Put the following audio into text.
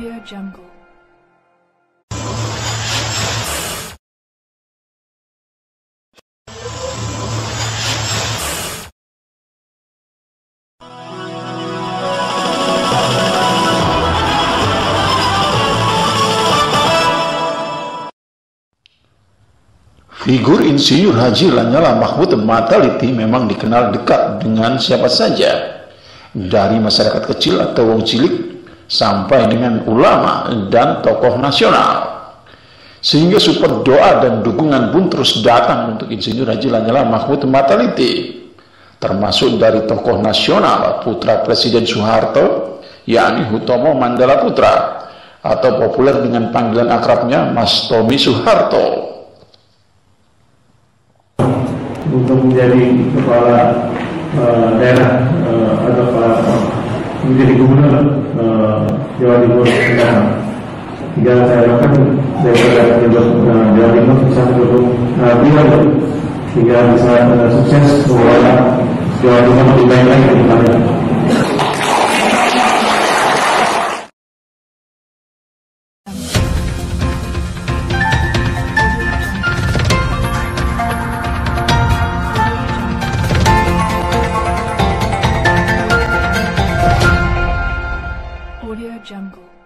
Audio Jungle. Figur insinyur Haji Lanyala Mahmud Mataliti memang dikenal dekat dengan siapa saja dari masyarakat kecil atau wong cilik sampai dengan ulama dan tokoh nasional. Sehingga support doa dan dukungan pun terus datang untuk Insinyur Haji Lanyala Mahmud Mataliti, termasuk dari tokoh nasional putra Presiden Soeharto, yakni Hutomo Mandala Putra, atau populer dengan panggilan akrabnya Mas Tommy Soeharto untuk menjadi kepala uh, daerah uh, atau kepala menjadi gubernur uh, Jawa Timur sekarang. Tiga saya lakukan daripada uh, Jawa Timur bisa mendukung beliau sehingga bisa uh, sukses membawa Jawa Timur lebih baik lagi ke. Audio Jungle.